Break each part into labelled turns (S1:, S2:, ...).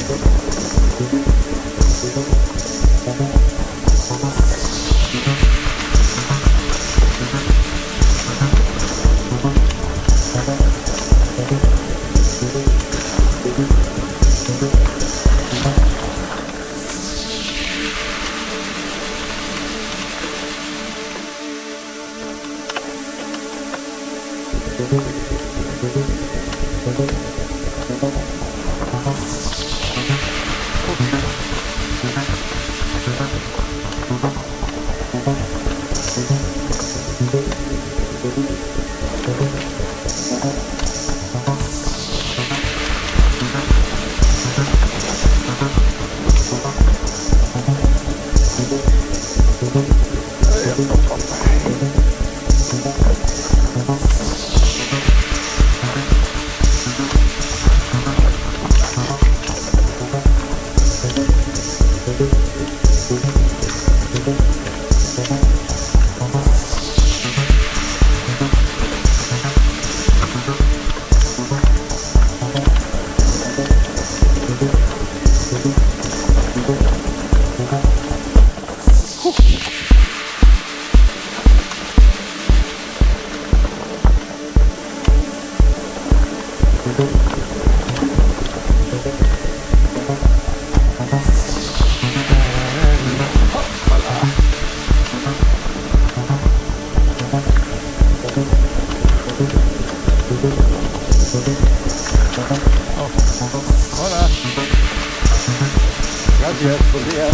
S1: Thank you. Gracias. Gracias, buen día.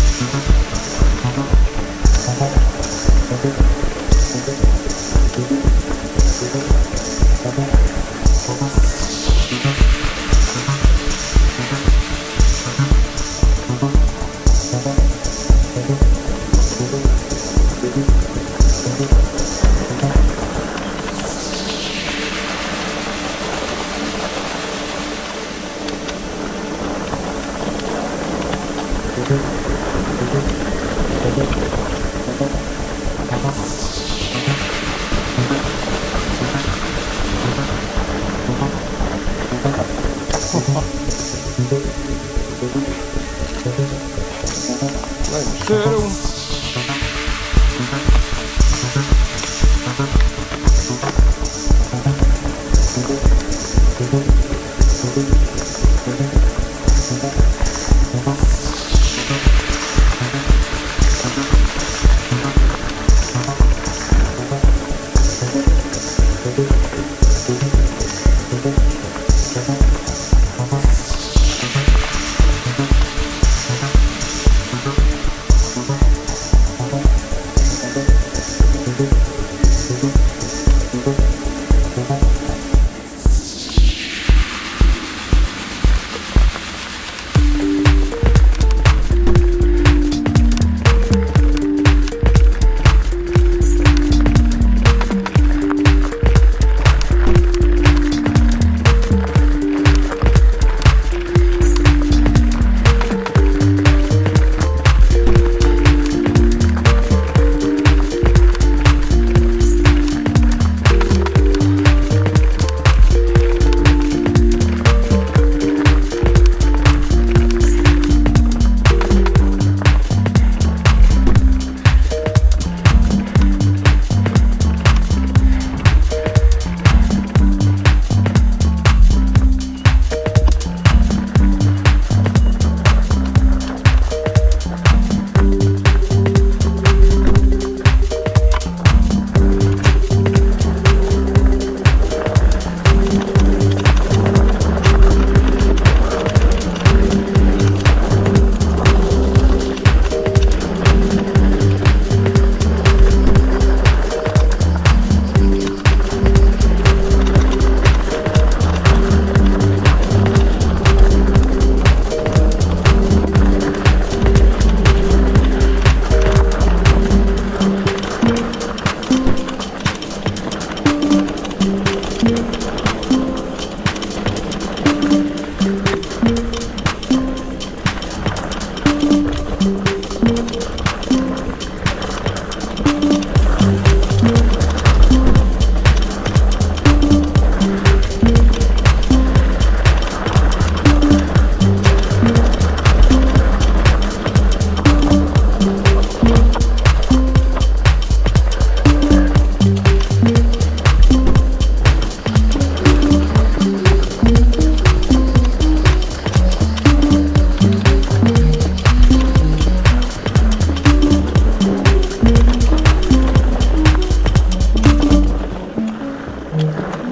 S1: Thank you.